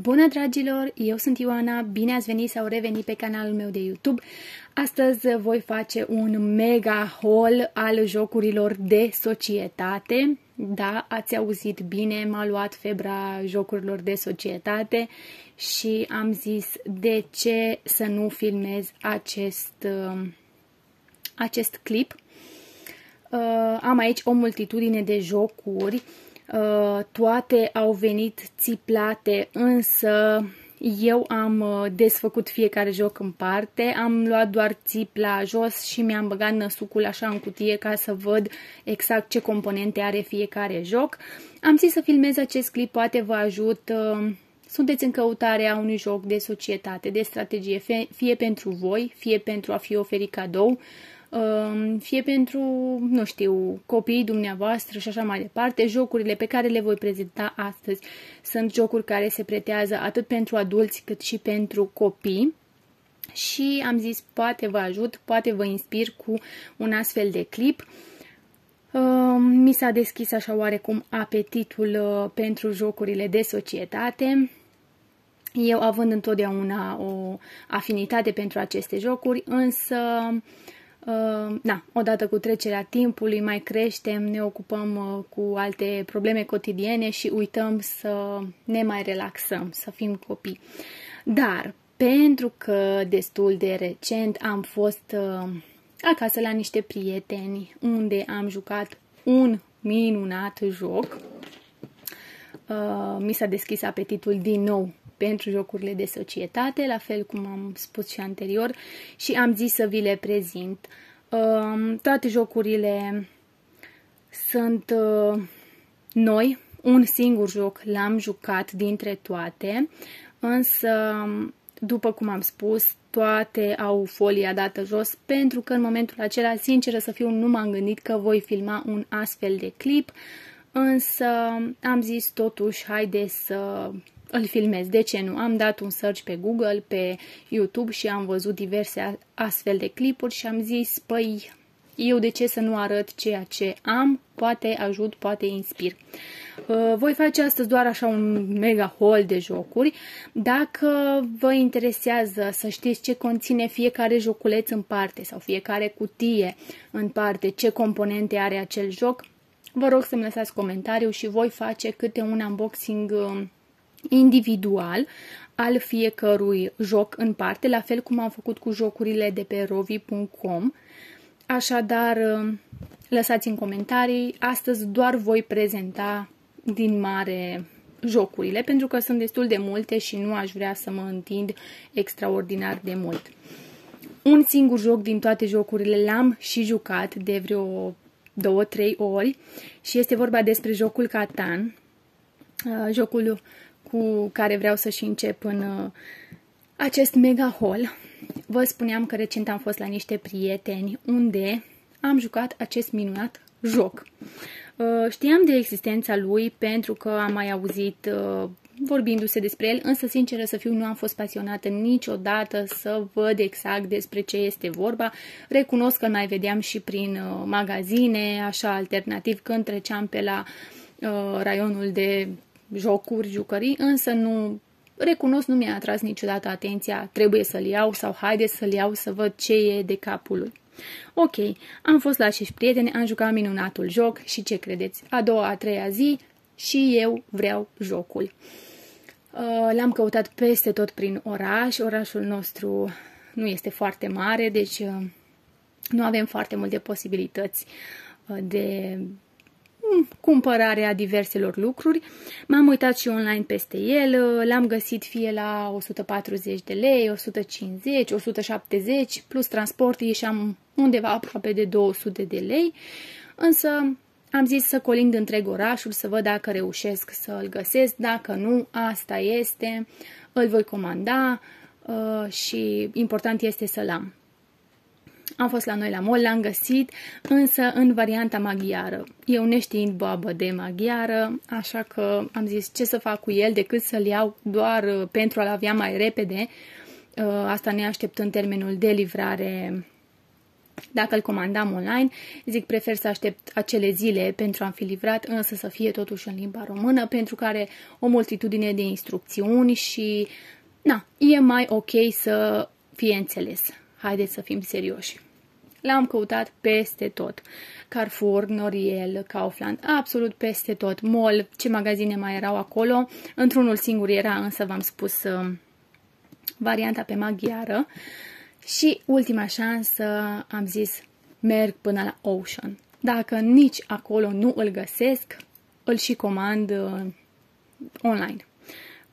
Bună dragilor, eu sunt Ioana, bine ați venit sau revenit pe canalul meu de YouTube. Astăzi voi face un mega haul al jocurilor de societate. Da, ați auzit bine, m-a luat febra jocurilor de societate și am zis de ce să nu filmez acest, acest clip. Uh, am aici o multitudine de jocuri Uh, toate au venit țiplate, însă eu am uh, desfăcut fiecare joc în parte, am luat doar țipla jos și mi-am băgat năsucul așa în cutie ca să văd exact ce componente are fiecare joc. Am zis să filmez acest clip, poate vă ajut, uh, sunteți în căutarea unui joc de societate, de strategie, fie pentru voi, fie pentru a fi oferit cadou, Um, fie pentru, nu știu, copiii dumneavoastră și așa mai departe. Jocurile pe care le voi prezenta astăzi sunt jocuri care se pretează atât pentru adulți cât și pentru copii și am zis poate vă ajut, poate vă inspir cu un astfel de clip. Um, mi s-a deschis așa oarecum apetitul uh, pentru jocurile de societate. Eu având întotdeauna o afinitate pentru aceste jocuri, însă Uh, da, odată cu trecerea timpului mai creștem, ne ocupăm uh, cu alte probleme cotidiene și uităm să ne mai relaxăm, să fim copii. Dar, pentru că destul de recent am fost uh, acasă la niște prieteni unde am jucat un minunat joc, mi s-a deschis apetitul din nou pentru jocurile de societate, la fel cum am spus și anterior, și am zis să vi le prezint. Um, toate jocurile sunt uh, noi, un singur joc l-am jucat dintre toate, însă, după cum am spus, toate au folia dată jos, pentru că în momentul acela, sinceră să fiu, nu m-am gândit că voi filma un astfel de clip, însă am zis totuși, haide să îl filmez. De ce nu? Am dat un search pe Google, pe YouTube și am văzut diverse astfel de clipuri și am zis, păi, eu de ce să nu arăt ceea ce am, poate ajut, poate inspir. Uh, voi face astăzi doar așa un mega haul de jocuri. Dacă vă interesează să știți ce conține fiecare joculeț în parte sau fiecare cutie în parte, ce componente are acel joc, vă rog să-mi lăsați comentariu și voi face câte un unboxing uh, individual al fiecărui joc în parte, la fel cum am făcut cu jocurile de pe rovi.com. Așadar, lăsați în comentarii, astăzi doar voi prezenta din mare jocurile, pentru că sunt destul de multe și nu aș vrea să mă întind extraordinar de mult. Un singur joc din toate jocurile l-am și jucat de vreo două, trei ori și este vorba despre jocul Catan, uh, jocul cu care vreau să și încep în uh, acest mega haul. Vă spuneam că recent am fost la niște prieteni unde am jucat acest minunat joc. Uh, știam de existența lui pentru că am mai auzit uh, vorbindu-se despre el, însă, sinceră să fiu, nu am fost pasionată niciodată să văd exact despre ce este vorba. Recunosc că mai vedeam și prin magazine, așa alternativ, când treceam pe la uh, raionul de jocuri, jucării, însă nu recunosc, nu mi-a atras niciodată atenția, trebuie să-l iau sau haide să-l iau să văd ce e de capul lui. Ok, am fost la acești prieteni, am jucat minunatul joc și ce credeți? A doua, a treia zi și eu vreau jocul. Uh, l-am căutat peste tot prin oraș, orașul nostru nu este foarte mare, deci uh, nu avem foarte multe posibilități uh, de cumpărarea diverselor lucruri. M-am uitat și online peste el, l-am găsit fie la 140 de lei, 150, 170, plus transport ieșeam undeva aproape de 200 de lei, însă am zis să colind întreg orașul, să văd dacă reușesc să îl găsesc, dacă nu, asta este, îl voi comanda uh, și important este să-l am. Am fost la noi la mall, l-am găsit, însă în varianta maghiară. Eu neștiind boabă de maghiară, așa că am zis ce să fac cu el decât să-l iau doar uh, pentru a-l avea mai repede, uh, asta ne așteptând termenul de livrare Dacă îl comandam online, zic prefer să aștept acele zile pentru a fi livrat, însă să fie totuși în limba română, pentru că are o multitudine de instrucțiuni și, na, e mai ok să fie înțeles. Haideți să fim serioși. L-am căutat peste tot. Carrefour, Noriel, Kaufland, absolut peste tot. Mall, ce magazine mai erau acolo. Într-unul singur era, însă v-am spus, uh, varianta pe maghiară. Și ultima șansă am zis, merg până la Ocean. Dacă nici acolo nu îl găsesc, îl și comand uh, online.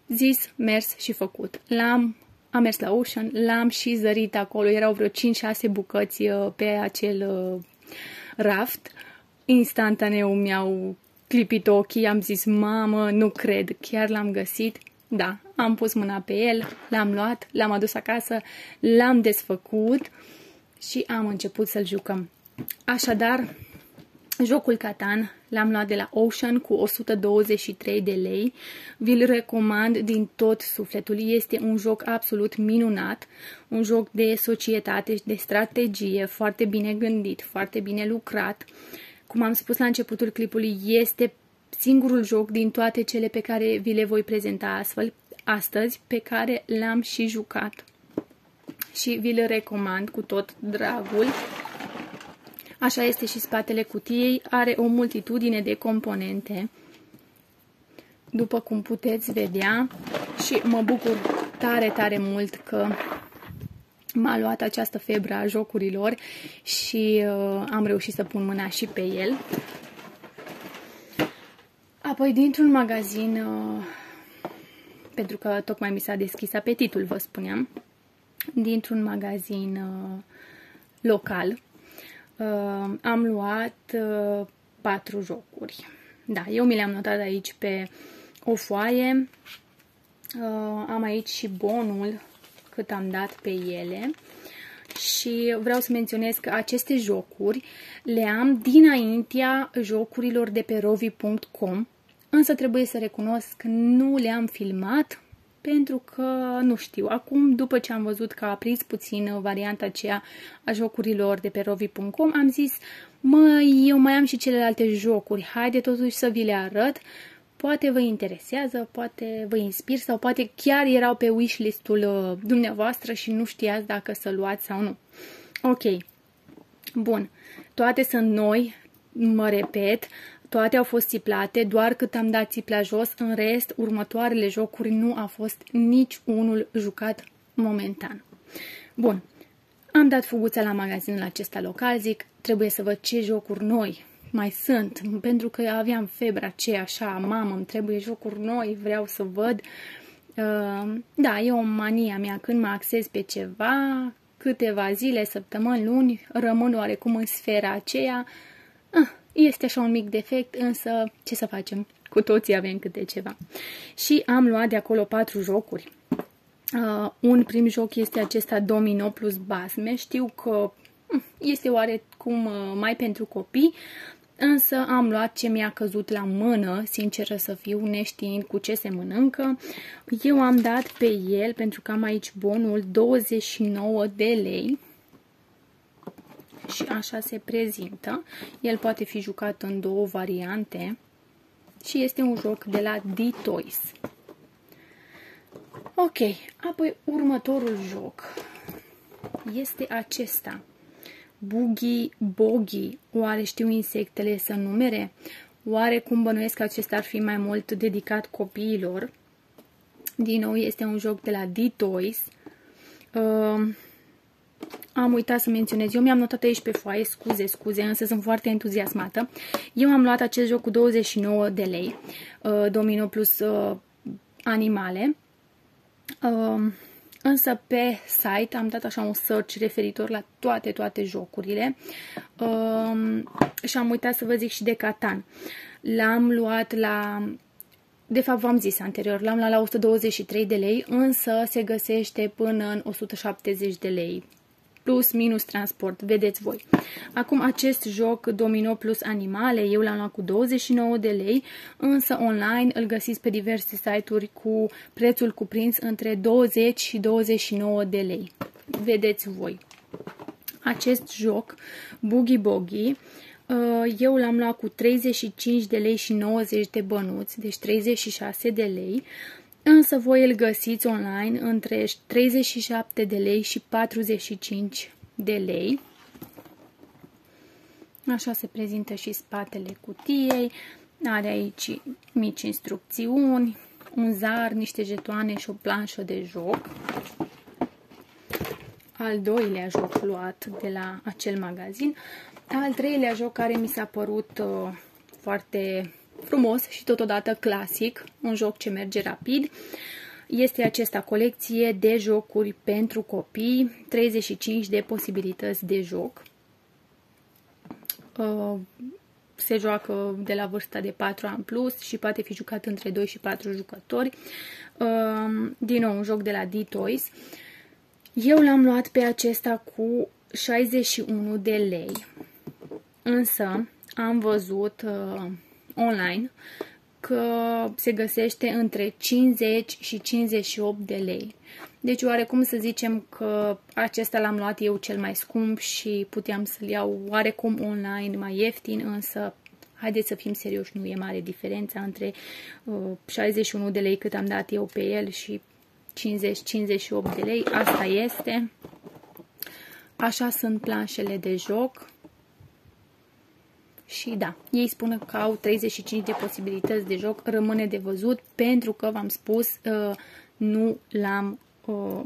Zis, mers și făcut. L-am am mers la Ocean, l-am și zărit acolo, erau vreo 5-6 bucăți uh, pe acel uh, raft. Instantaneu mi-au clipit ochii, am zis, mamă, nu cred, chiar l-am găsit. Da, am pus mâna pe el, l-am luat, l-am adus acasă, l-am desfăcut și am început să-l jucăm. Așadar, Jocul Catan l-am luat de la Ocean cu 123 de lei. Vi-l recomand din tot sufletul. Este un joc absolut minunat, un joc de societate și de strategie, foarte bine gândit, foarte bine lucrat. Cum am spus la începutul clipului, este singurul joc din toate cele pe care vi le voi prezenta astfel, astăzi, pe care l-am și jucat. Și vi-l recomand cu tot dragul. Așa este și spatele cutiei, are o multitudine de componente, după cum puteți vedea și mă bucur tare, tare mult că m-a luat această febră a jocurilor și uh, am reușit să pun mâna și pe el. Apoi, dintr-un magazin, uh, pentru că tocmai mi s-a deschis apetitul, vă spuneam, dintr-un magazin uh, local, uh, am luat uh, patru jocuri. Da, eu mi le-am notat aici pe o foaie. Uh, am aici și bonul cât am dat pe ele. Și vreau să menționez că aceste jocuri le am dinaintea jocurilor de pe rovi.com, însă trebuie să recunosc că nu le-am filmat pentru că, nu știu, acum, după ce am văzut că a prins puțin varianta aceea a jocurilor de pe rovi.com, am zis, mă, eu mai am și celelalte jocuri, haide totuși să vi le arăt, poate vă interesează, poate vă inspir sau poate chiar erau pe wishlist-ul uh, dumneavoastră și nu știați dacă să luați sau nu. Ok, bun, toate sunt noi, mă repet, toate au fost țiplate, doar cât am dat țipla jos, în rest, următoarele jocuri nu a fost nici unul jucat momentan. Bun, am dat fuguța la magazinul acesta local, zic, trebuie să văd ce jocuri noi mai sunt, pentru că aveam febra aceea așa, mamă, îmi trebuie jocuri noi, vreau să văd. Uh, da, e o mania mea, când mă axez pe ceva, câteva zile, săptămâni, luni, rămân oarecum în sfera aceea, uh, este așa un mic defect, însă ce să facem? Cu toții avem câte ceva. Și am luat de acolo patru jocuri. Uh, un prim joc este acesta Domino plus Basme. Știu că hm, este oarecum uh, mai pentru copii, însă am luat ce mi-a căzut la mână, sinceră să fiu, neștiind cu ce se mănâncă. Eu am dat pe el, pentru că am aici bonul, 29 de lei și așa se prezintă. El poate fi jucat în două variante și este un joc de la D-Toys. Ok, apoi următorul joc este acesta. Boogie Bogie. Oare știu insectele să numere? Oare cum bănuiesc că acesta ar fi mai mult dedicat copiilor? Din nou, este un joc de la D-Toys. Uh, am uitat să menționez, eu mi-am notat aici pe foaie, scuze, scuze, însă sunt foarte entuziasmată. Eu am luat acest joc cu 29 de lei, uh, Domino plus uh, animale, uh, însă pe site am dat așa un search referitor la toate, toate jocurile uh, și am uitat să vă zic și de Catan. L-am luat la de fapt, v-am zis anterior, l-am luat la 123 de lei, însă se găsește până în 170 de lei plus minus transport, vedeți voi. Acum acest joc Domino plus animale, eu l-am luat cu 29 de lei, însă online îl găsiți pe diverse site-uri cu prețul cuprins între 20 și 29 de lei. Vedeți voi. acest joc, Boogie Boogie, uh, eu l-am luat cu 35 de lei și 90 de bănuți, deci 36 de lei, însă voi îl găsiți online între 37 de lei și 45 de lei. Așa se prezintă și spatele cutiei. Are aici mici instrucțiuni, un zar, niște jetoane și o planșă de joc. Al doilea joc luat de la acel magazin. Al treilea joc care mi s-a părut uh, foarte frumos și totodată clasic, un joc ce merge rapid. Este acesta colecție de jocuri pentru copii, 35 de posibilități de joc. Uh, se joacă de la vârsta de 4 ani plus și poate fi jucat între 2 și 4 jucători. Uh, din nou, un joc de la D-Toys. Eu l-am luat pe acesta cu 61 de lei. Însă am văzut uh, online că se găsește între 50 și 58 de lei. Deci oarecum să zicem că acesta l-am luat eu cel mai scump și puteam să-l iau oarecum online mai ieftin, însă haideți să fim serioși, nu e mare diferența între uh, 61 de lei cât am dat eu pe el și 50-58 de lei. Asta este. Așa sunt planșele de joc. Și da, ei spun că au 35 de posibilități de joc, rămâne de văzut pentru că v-am spus, uh, nu l-am uh,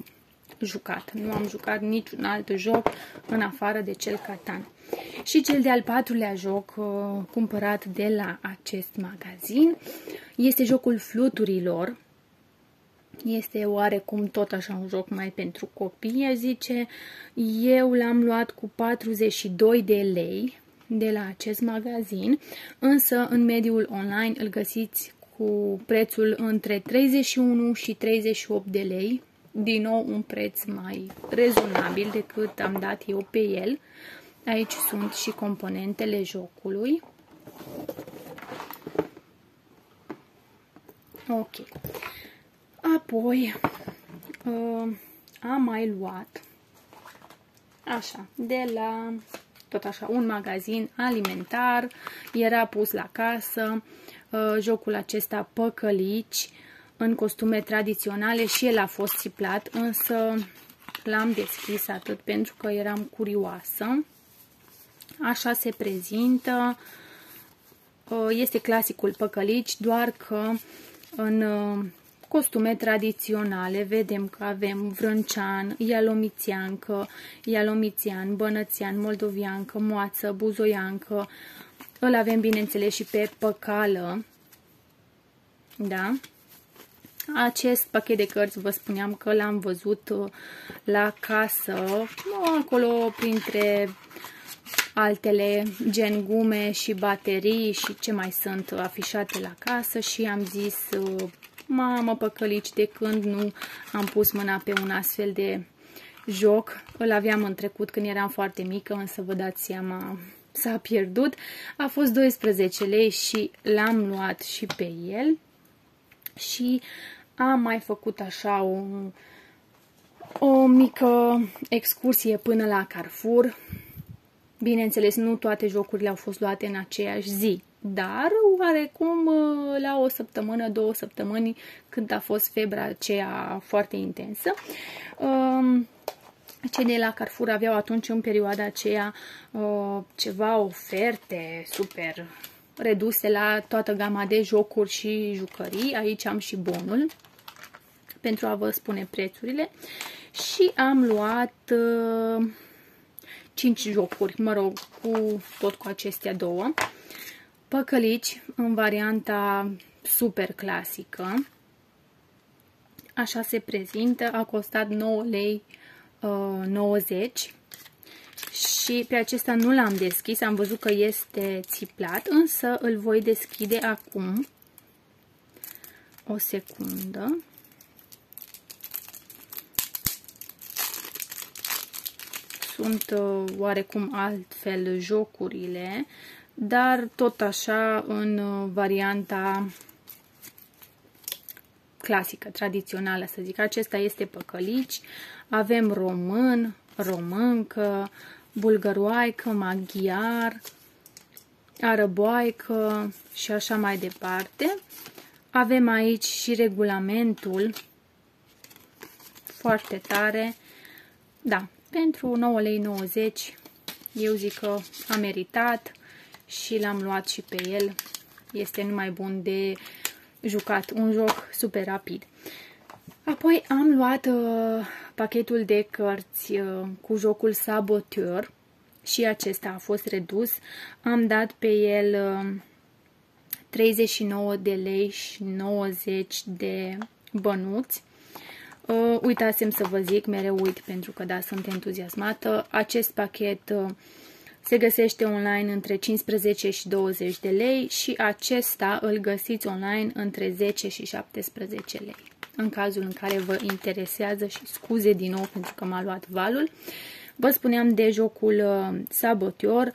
jucat. Nu am jucat niciun alt joc în afară de cel Catan. Și cel de-al patrulea joc uh, cumpărat de la acest magazin este jocul fluturilor. Este oarecum tot așa un joc mai pentru copii, zice. Eu l-am luat cu 42 de lei de la acest magazin, însă în mediul online îl găsiți cu prețul între 31 și 38 de lei, din nou un preț mai rezonabil decât am dat eu pe el. Aici sunt și componentele jocului. Ok. Apoi uh, am mai luat așa, de la tot așa, un magazin alimentar, era pus la casă, uh, jocul acesta păcălici, în costume tradiționale și el a fost țiplat, însă l-am deschis atât pentru că eram curioasă. Așa se prezintă, uh, este clasicul păcălici, doar că în uh, costume tradiționale. Vedem că avem vrâncean, ialomițiancă, ialomițian, bănățian, moldoviancă, moață, buzoiancă. Îl avem, bineînțeles, și pe păcală. Da? Acest pachet de cărți, vă spuneam că l-am văzut uh, la casă, acolo printre altele, gen gume și baterii și ce mai sunt afișate la casă și am zis uh, mamă păcălici, de când nu am pus mâna pe un astfel de joc. Îl aveam în trecut când eram foarte mică, însă vă dați seama, s-a pierdut. A fost 12 lei și l-am luat și pe el. Și am mai făcut așa o, o mică excursie până la Carrefour. Bineînțeles, nu toate jocurile au fost luate în aceeași zi dar oarecum uh, la o săptămână, două săptămâni, când a fost febra aceea foarte intensă. Um, cei de la Carrefour aveau atunci în perioada aceea uh, ceva oferte super reduse la toată gama de jocuri și jucării. Aici am și bonul pentru a vă spune prețurile. Și am luat uh, 5 jocuri, mă rog, cu tot cu acestea două păcălici în varianta super clasică. Așa se prezintă, a costat 9 lei uh, 90 și pe acesta nu l-am deschis, am văzut că este țiplat, însă îl voi deschide acum. O secundă. Sunt uh, oarecum altfel jocurile dar tot așa în uh, varianta clasică, tradițională, să zic. Acesta este păcălici, avem român, româncă, bulgăroaică, maghiar, arăboaică și așa mai departe. Avem aici și regulamentul foarte tare. Da, pentru 9 lei 90 eu zic că a meritat și l-am luat și pe el. Este numai bun de jucat, un joc super rapid. Apoi am luat uh, pachetul de cărți uh, cu jocul Saboteur și acesta a fost redus. Am dat pe el uh, 39 de lei și 90 de bănuți. Uh, uitasem să vă zic, mereu uit pentru că da, sunt entuziasmată. Acest pachet uh, se găsește online între 15 și 20 de lei și acesta îl găsiți online între 10 și 17 lei. În cazul în care vă interesează și scuze din nou pentru că m-a luat valul, vă spuneam de jocul uh, Saboteur.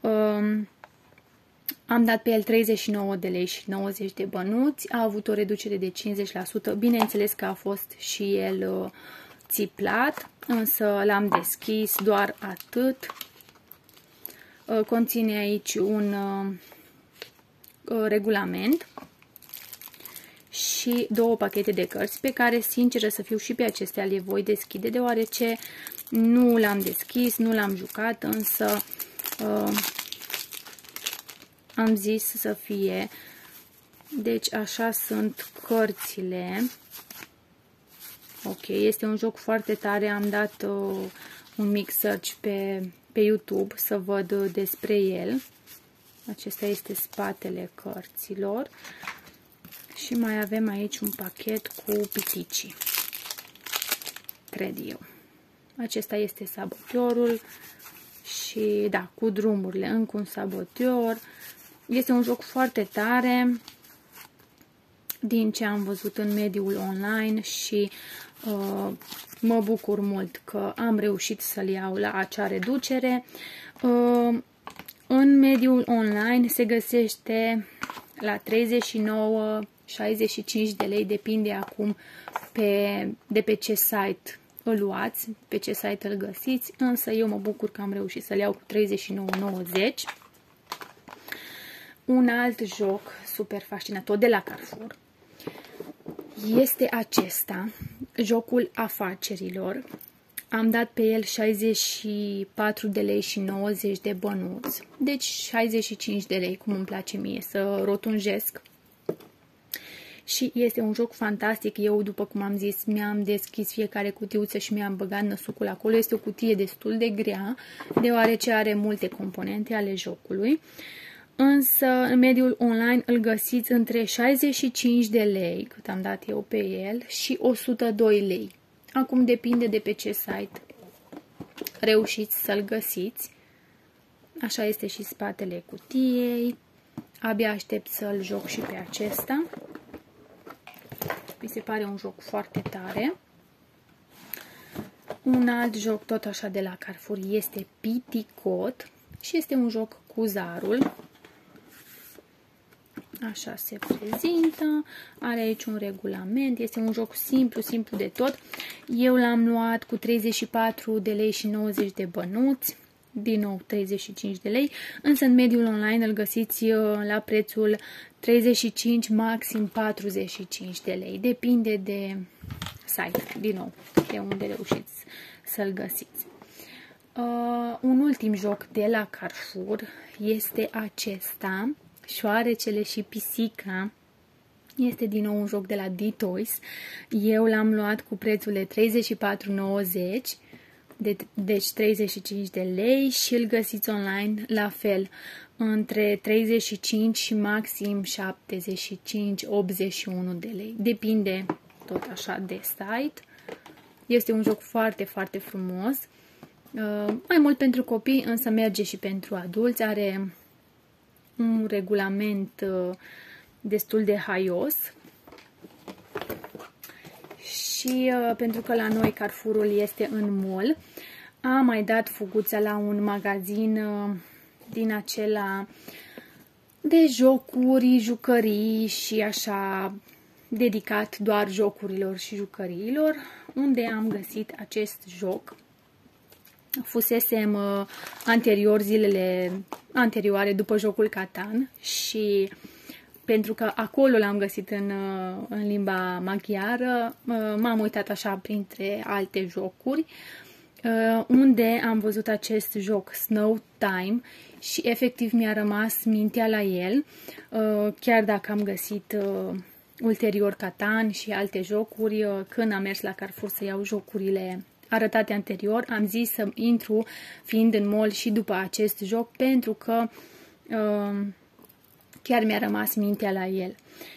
Uh, am dat pe el 39 de lei și 90 de bănuți, a avut o reducere de 50%, bineînțeles că a fost și el uh, țiplat, însă l-am deschis doar atât. Uh, conține aici un uh, regulament și două pachete de cărți pe care, sinceră să fiu, și pe acestea le voi deschide, deoarece nu l-am deschis, nu l-am jucat, însă am zis să fie. Deci așa sunt cărțile. Ok, este un joc foarte tare. Am dat uh, un mic search pe, pe YouTube să văd despre el. Acesta este spatele cărților. Și mai avem aici un pachet cu piticii. Cred eu. Acesta este sabotorul și da, cu drumurile, încă un saboteur. Este un joc foarte tare din ce am văzut în mediul online și uh, mă bucur mult că am reușit să-l iau la acea reducere. Uh, în mediul online se găsește la 39 65 de lei, depinde acum pe, de pe ce site îl luați, pe ce site îl găsiți, însă eu mă bucur că am reușit să-l iau cu 39,90 un alt joc super fascinant, tot de la Carrefour, este acesta, jocul afacerilor. Am dat pe el 64 de lei și 90 de bănuți, deci 65 de lei, cum îmi place mie să rotunjesc. Și este un joc fantastic. Eu, după cum am zis, mi-am deschis fiecare cutiuță și mi-am băgat năsucul acolo. Este o cutie destul de grea, deoarece are multe componente ale jocului. Uh, însă în mediul online îl găsiți între 65 de lei, cât am dat eu pe el, și 102 lei. Acum depinde de pe ce site reușiți să-l găsiți. Așa este și spatele cutiei. Abia aștept să-l joc și pe acesta. Mi se pare un joc foarte tare. Un alt joc tot așa de la Carrefour este Piticot și este un joc cu zarul. Așa se prezintă, are aici un regulament, este un joc simplu, simplu de tot. Eu l-am luat cu 34 de lei și 90 de bănuți, din nou 35 de lei, însă în mediul online îl găsiți uh, la prețul 35, maxim 45 de lei. Depinde de site, din nou, de unde reușiți să-l găsiți. Uh, un ultim joc de la Carrefour este acesta, Șoarecele și pisica este din nou un joc de la D-Toys. Eu l-am luat cu prețul de 34,90 de, deci 35 de lei și îl găsiți online la fel între 35 și maxim 75-81 de lei. Depinde tot așa de site. Este un joc foarte, foarte frumos. Uh, mai mult pentru copii, însă merge și pentru adulți. Are un regulament uh, destul de haios. Și uh, pentru că la noi Carrefourul este în mall, am mai dat fuguța la un magazin uh, din acela de jocuri, jucării și așa dedicat doar jocurilor și jucăriilor, unde am găsit acest joc fusesem uh, anterior zilele anterioare după jocul Catan și pentru că acolo l-am găsit în, uh, în limba maghiară, uh, m-am uitat așa printre alte jocuri unde am văzut acest joc Snow Time și efectiv mi-a rămas mintea la el, chiar dacă am găsit ulterior Catan și alte jocuri, când am mers la Carrefour să iau jocurile arătate anterior, am zis să intru fiind în mall și după acest joc pentru că uh, chiar mi-a rămas mintea la el.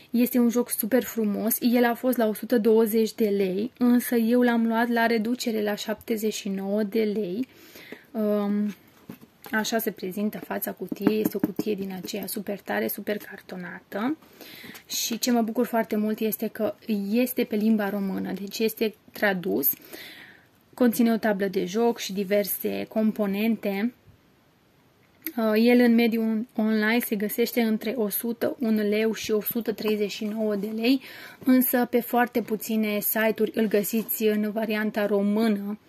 Este un joc super frumos, el a fost la 120 de lei, însă eu l-am luat la reducere la 79 de lei. Um, așa se prezintă fața cutiei, este o cutie din aceea super tare, super cartonată și ce mă bucur foarte mult este că este pe limba română, deci este tradus. Conține o tablă de joc și diverse componente. Uh, el în mediul online se găsește între 101 leu și 139 de lei, însă pe foarte puține site-uri îl găsiți în varianta română.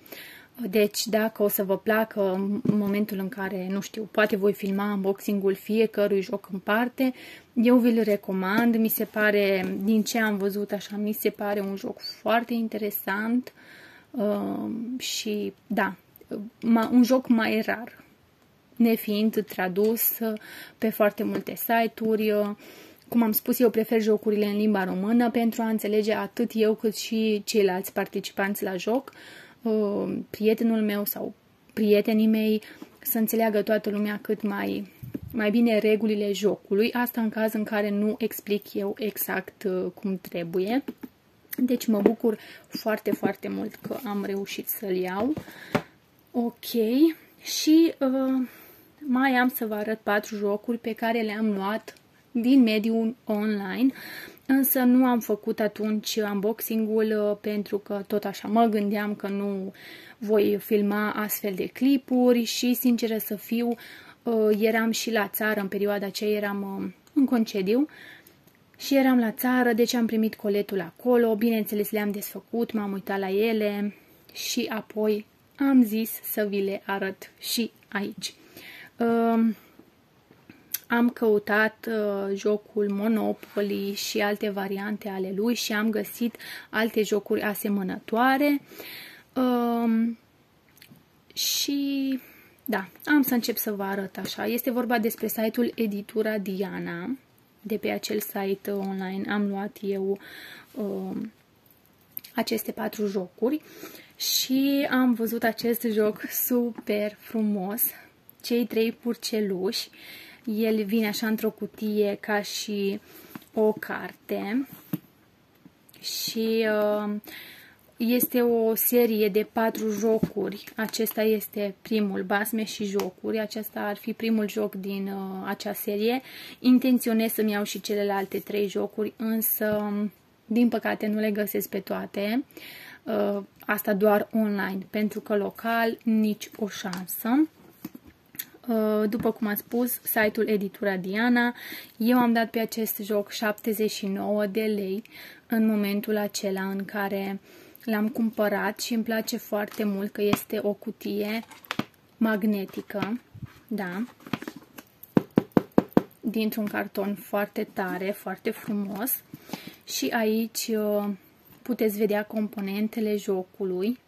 Deci, dacă o să vă placă în momentul în care, nu știu, poate voi filma unboxing-ul fiecărui joc în parte, eu vi-l recomand. Mi se pare, din ce am văzut așa, mi se pare un joc foarte interesant. Uh, Uh, și da, un joc mai rar, nefiind tradus uh, pe foarte multe site-uri. Uh, cum am spus, eu prefer jocurile în limba română pentru a înțelege atât eu cât și ceilalți participanți la joc, prietenul meu sau prietenii mei, să înțeleagă toată lumea cât mai, mai bine regulile jocului, asta în caz în care nu explic eu exact cum trebuie. Deci mă bucur foarte, foarte mult că am reușit să-l iau. Ok. Și uh, mai am să vă arăt patru jocuri pe care le-am luat din mediul online, însă nu am făcut atunci unboxing-ul uh, pentru că tot așa mă gândeam că nu voi filma astfel de clipuri și, sinceră să fiu, uh, eram și la țară în perioada aceea, eram uh, în concediu și eram la țară, deci am primit coletul acolo, bineînțeles le-am desfăcut, m-am uitat la ele și apoi am zis să vi le arăt și aici. Uh, am căutat uh, jocul Monopoly și alte variante ale lui și am găsit alte jocuri asemănătoare. Uh, și da, am să încep să vă arăt așa. Este vorba despre site-ul Editura Diana de pe acel site online am luat eu uh, aceste patru jocuri și am văzut acest joc super frumos, cei trei purceluși. El vine așa într-o cutie ca și o carte și uh, este o serie de patru jocuri. Acesta este primul, basme și jocuri. Acesta ar fi primul joc din uh, acea serie. Intenționez să-mi iau și celelalte trei jocuri, însă, din păcate, nu le găsesc pe toate. Uh, asta doar online, pentru că local nici o șansă. Uh, după cum am spus, site-ul Editura Diana, eu am dat pe acest joc 79 de lei în momentul acela în care uh, L-am cumpărat și îmi place foarte mult că este o cutie magnetică, da, dintr-un carton foarte tare, foarte frumos și aici uh, puteți vedea componentele jocului.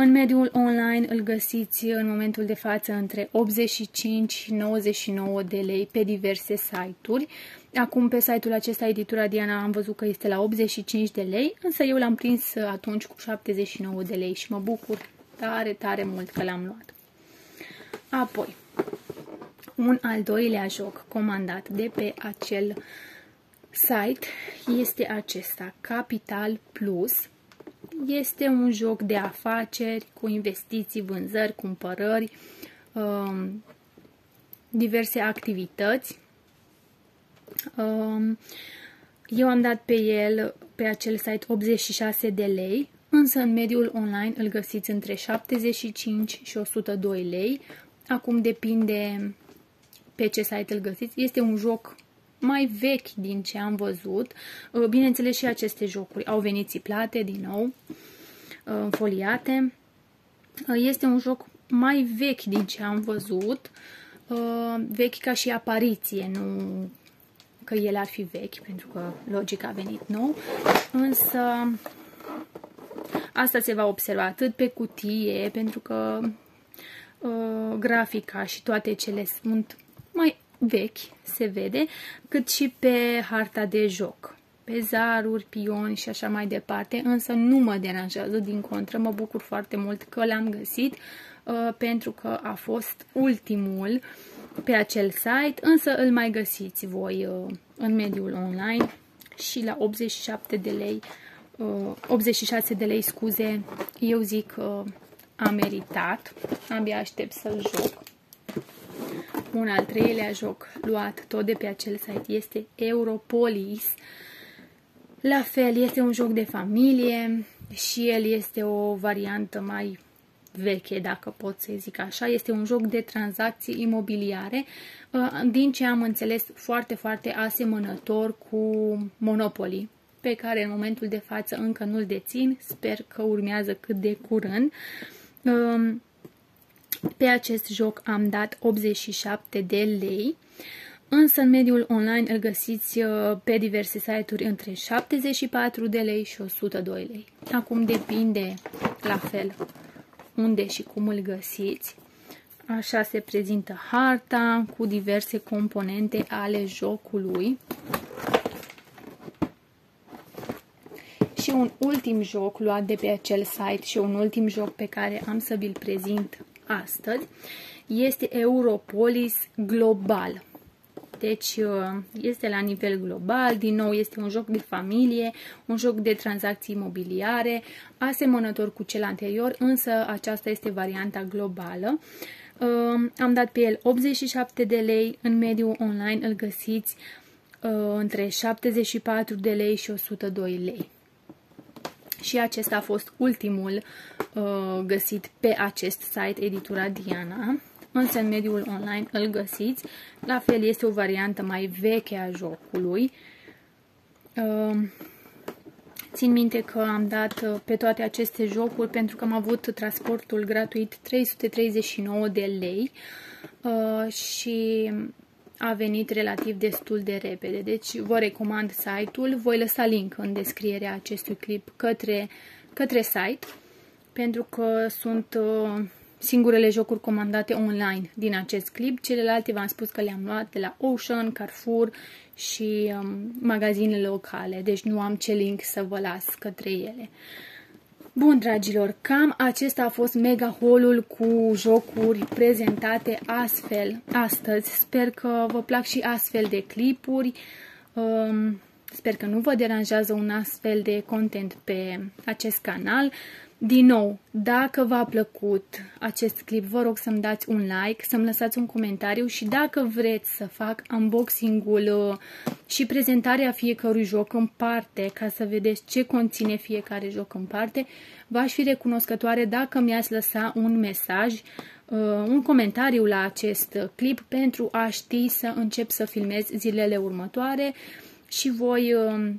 În mediul online îl găsiți în momentul de față între 85 și 99 de lei pe diverse site-uri. Acum pe site-ul acesta, editura Diana, am văzut că este la 85 de lei, însă eu l-am prins atunci cu 79 de lei și mă bucur tare, tare mult că l-am luat. Apoi, un al doilea joc comandat de pe acel site este acesta, Capital Plus. Este un joc de afaceri cu investiții, vânzări, cumpărări, um, diverse activități Um, eu am dat pe el, pe acel site, 86 de lei, însă în mediul online îl găsiți între 75 și 102 lei. Acum depinde pe ce site îl găsiți. Este un joc mai vechi din ce am văzut. Uh, bineînțeles și aceste jocuri au venit țiplate din nou, uh, foliate. Este un joc mai vechi din ce am văzut, vechi ca și apariție, nu că el ar fi vechi, pentru că logic a venit nou, însă asta se va observa atât pe cutie, pentru că uh, grafica și toate cele sunt mai vechi, se vede, cât și pe harta de joc pe zaruri, pioni și așa mai departe, însă nu mă deranjează, din contră, mă bucur foarte mult că l-am găsit, uh, pentru că a fost ultimul pe acel site, însă îl mai găsiți voi uh, în mediul online și la 87 de lei, uh, 86 de lei, scuze, eu zic că a meritat, abia aștept să-l joc. Un al treilea joc luat tot de pe acel site este Europolis. La fel, este un joc de familie și el este o variantă mai veche, dacă pot să zic așa. Este un joc de tranzacții imobiliare, uh, din ce am înțeles foarte, foarte asemănător cu Monopoly, pe care în momentul de față încă nu-l dețin. Sper că urmează cât de curând. Um, pe acest joc am dat 87 de lei, însă în mediul online îl găsiți uh, pe diverse site-uri între 74 de lei și 102 lei. Acum depinde la fel unde și cum îl găsiți. Așa se prezintă harta cu diverse componente ale jocului. Și un ultim joc luat de pe acel site și un ultim joc pe care am să vi-l prezint astăzi este Europolis Global. Deci uh, este la nivel global, din nou este un joc de familie, un joc de tranzacții imobiliare, asemănător cu cel anterior, însă aceasta este varianta globală. Uh, am dat pe el 87 de lei, în mediul online îl găsiți uh, între 74 de lei și 102 lei. Și acesta a fost ultimul găsit pe acest site, editura Diana însă în mediul online îl găsiți. La fel este o variantă mai veche a jocului. Ehm, țin minte că am dat uh, pe toate aceste jocuri pentru că am avut transportul gratuit 339 de lei uh, și a venit relativ destul de repede. Deci vă recomand site-ul, voi lăsa link în descrierea acestui clip către, către site pentru că sunt uh, singurele jocuri comandate online din acest clip. Celelalte v-am spus că le-am luat de la Ocean, Carrefour și um, magazinele locale, deci nu am ce link să vă las către ele. Bun, dragilor, cam acesta a fost mega haul cu jocuri prezentate astfel astăzi. Sper că vă plac și astfel de clipuri. Um, sper că nu vă deranjează un astfel de content pe acest canal. Din nou, dacă v-a plăcut acest clip, vă rog să-mi dați un like, să-mi lăsați un comentariu și dacă vreți să fac unboxing-ul uh, și prezentarea fiecărui joc în parte, ca să vedeți ce conține fiecare joc în parte, v-aș fi recunoscătoare dacă mi-ați lăsa un mesaj, uh, un comentariu la acest clip pentru a ști să încep să filmez zilele următoare și voi uh,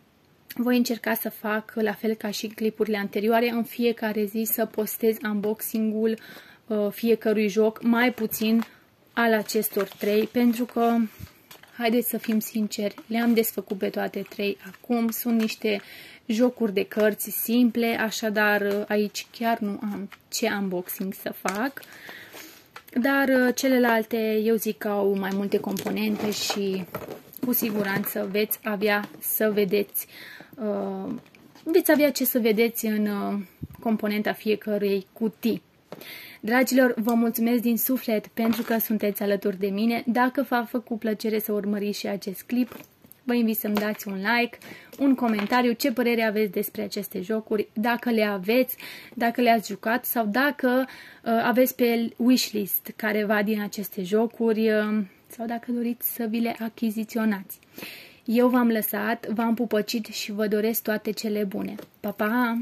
voi încerca să fac, la fel ca și clipurile anterioare, în fiecare zi să postez unboxing-ul uh, fiecărui joc, mai puțin al acestor trei, pentru că, haideți să fim sinceri, le-am desfăcut pe toate trei acum, sunt niște jocuri de cărți simple, așadar uh, aici chiar nu am ce unboxing să fac. Dar uh, celelalte, eu zic că au mai multe componente și cu siguranță veți avea să vedeți uh, veți avea ce să vedeți în uh, componenta fiecărei cutii. Dragilor, vă mulțumesc din suflet pentru că sunteți alături de mine. Dacă v-a făcut plăcere să urmăriți și acest clip, vă invit să-mi dați un like, un comentariu, ce părere aveți despre aceste jocuri, dacă le aveți, dacă le-ați jucat sau dacă uh, aveți pe wishlist careva din aceste jocuri uh, sau dacă doriți să vi le achiziționați. Eu v-am lăsat, v-am pupăcit și vă doresc toate cele bune. Pa, pa!